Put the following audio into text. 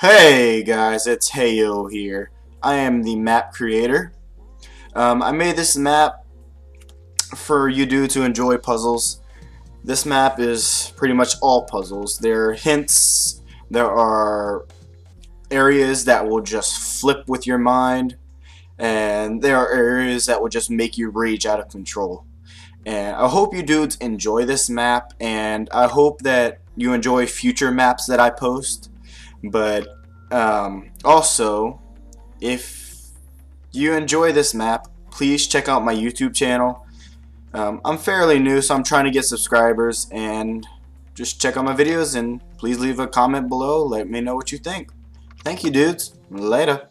Hey guys, it's Heyo here. I am the map creator. Um, I made this map for you dudes to enjoy puzzles. This map is pretty much all puzzles. There are hints, there are areas that will just flip with your mind, and there are areas that will just make you rage out of control. And I hope you dudes enjoy this map, and I hope that you enjoy future maps that I post. But um, also, if you enjoy this map, please check out my YouTube channel. Um, I'm fairly new, so I'm trying to get subscribers, and just check out my videos, and please leave a comment below. Let me know what you think. Thank you, dudes. Later.